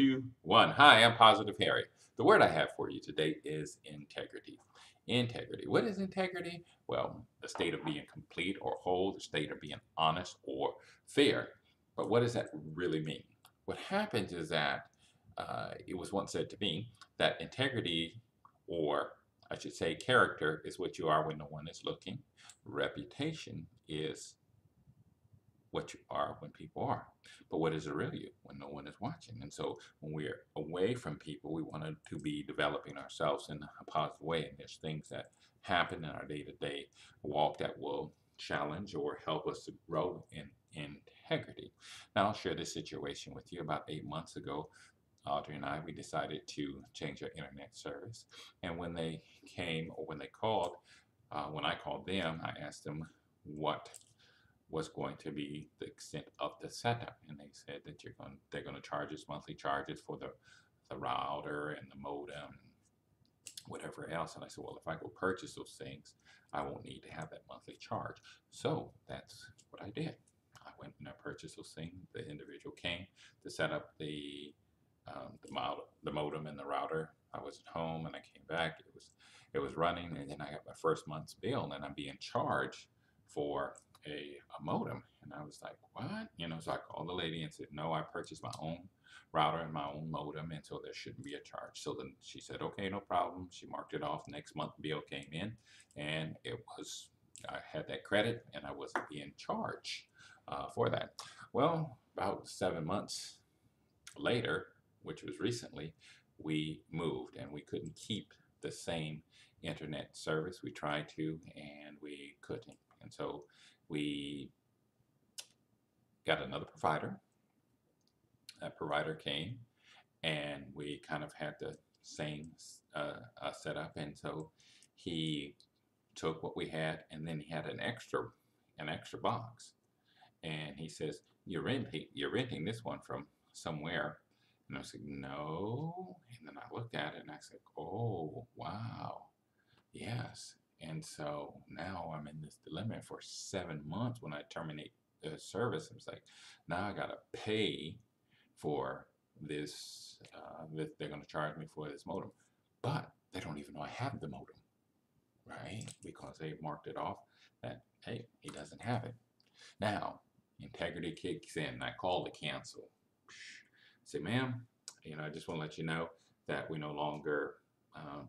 two, one. Hi, I'm Positive Harry. The word I have for you today is integrity. Integrity. What is integrity? Well, the state of being complete or whole, the state of being honest or fair. But what does that really mean? What happens is that uh, it was once said to me that integrity, or I should say character, is what you are when no one is looking. Reputation is what you are when people are. But what is the real you when no one is watching? And so when we're away from people, we want to be developing ourselves in a positive way. And there's things that happen in our day-to-day walk that will challenge or help us to grow in integrity. Now I'll share this situation with you. About eight months ago, Audrey and I, we decided to change our internet service. And when they came or when they called, uh, when I called them, I asked them what was going to be the extent of the setup. And they said that you're going, they're going to charge us monthly charges for the, the router and the modem, whatever else. And I said, well, if I go purchase those things, I won't need to have that monthly charge. So that's what I did. I went and I purchased those things. The individual came to set up the um, the, mod the modem and the router. I was at home and I came back. It was it was running, and then I got my first month's bill, and I'm being charged for a, a modem. And I was like, what? You know, so I called the lady and said, no, I purchased my own router and my own modem, and so there shouldn't be a charge. So then she said, okay, no problem. She marked it off. Next month bill came in, and it was, I had that credit, and I wasn't being charged uh, for that. Well, about seven months later, which was recently, we moved, and we couldn't keep the same internet service. We tried to, and we couldn't. And so we got another provider. That provider came and we kind of had the same uh, uh, setup. And so he took what we had and then he had an extra, an extra box. And he says, you're renting, you're renting this one from somewhere. And I said, no. And then I looked at it and I said, oh, wow. Yes. And so now I'm in this dilemma for seven months when I terminate the service. It's like, now I got to pay for this, uh, this they're to charge me for this modem. But they don't even know I have the modem, right? Because they marked it off that, hey, he doesn't have it. Now, integrity kicks in. I call to cancel. Say, ma'am, you know, I just want to let you know that we no longer uh,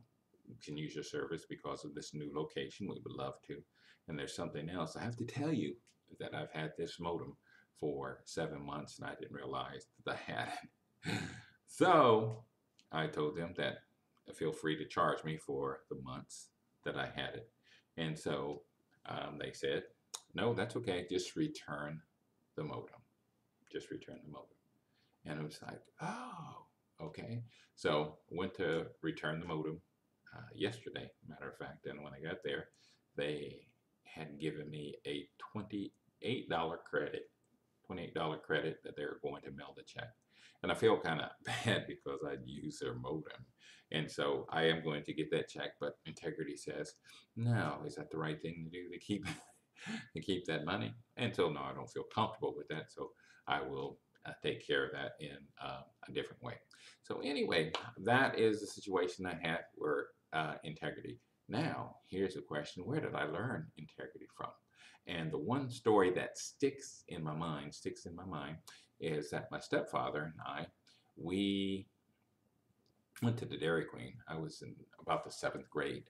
can use your service because of this new location. We would love to. And there's something else. I have to tell you that I've had this modem for seven months and I didn't realize that I had it. so I told them that feel free to charge me for the months that I had it. And so um, they said, no, that's okay. Just return the modem. Just return the modem. And I was like, oh, okay. So went to return the modem uh, yesterday, matter of fact. And when I got there, they had given me a $28 credit, $28 credit that they were going to mail the check. And I feel kind of bad because I'd use their modem. And so I am going to get that check, but integrity says, no, is that the right thing to do to keep to keep that money? Until now, I don't feel comfortable with that, so I will uh, take care of that in uh, a different way. So anyway, that is the situation I had where uh, integrity. Now, here's a question, where did I learn integrity from? And the one story that sticks in my mind, sticks in my mind, is that my stepfather and I, we went to the Dairy Queen. I was in about the seventh grade,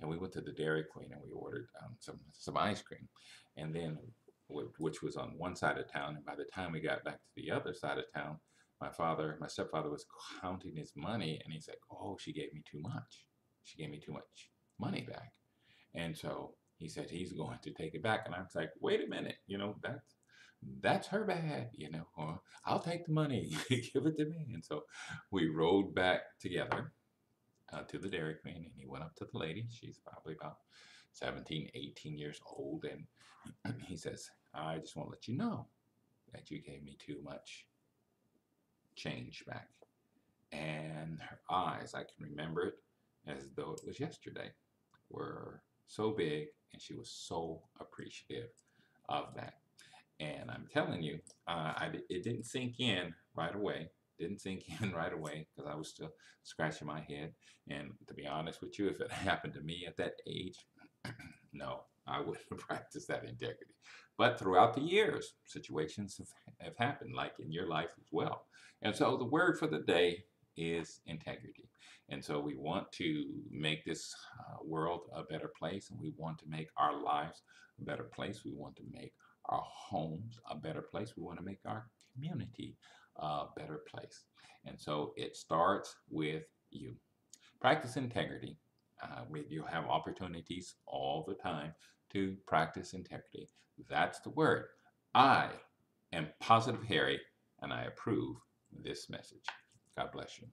and we went to the Dairy Queen and we ordered um, some some ice cream, and then which was on one side of town. And by the time we got back to the other side of town, my father, my stepfather, was counting his money, and he's like, "Oh, she gave me too much." She gave me too much money back. And so he said he's going to take it back. And I was like, wait a minute, you know, that's that's her bad, you know, or I'll take the money, give it to me. And so we rode back together uh, to the Dairy Queen and he went up to the lady. She's probably about 17, 18 years old. And he says, I just want to let you know that you gave me too much change back. And her eyes, I can remember it as though it was yesterday, were so big and she was so appreciative of that. And I'm telling you, uh, I, it didn't sink in right away didn't sink in right away because I was still scratching my head. And to be honest with you, if it happened to me at that age, no, I wouldn't have practiced that integrity. But throughout the years, situations have, have happened, like in your life as well. And so the word for the day is integrity. And so we want to make this uh, world a better place, and we want to make our lives a better place. We want to make our homes a better place. We want to make our community a better place. And so it starts with you. Practice integrity. Uh, you'll have opportunities all the time to practice integrity. That's the word. I am Positive Harry, and I approve this message. God bless you.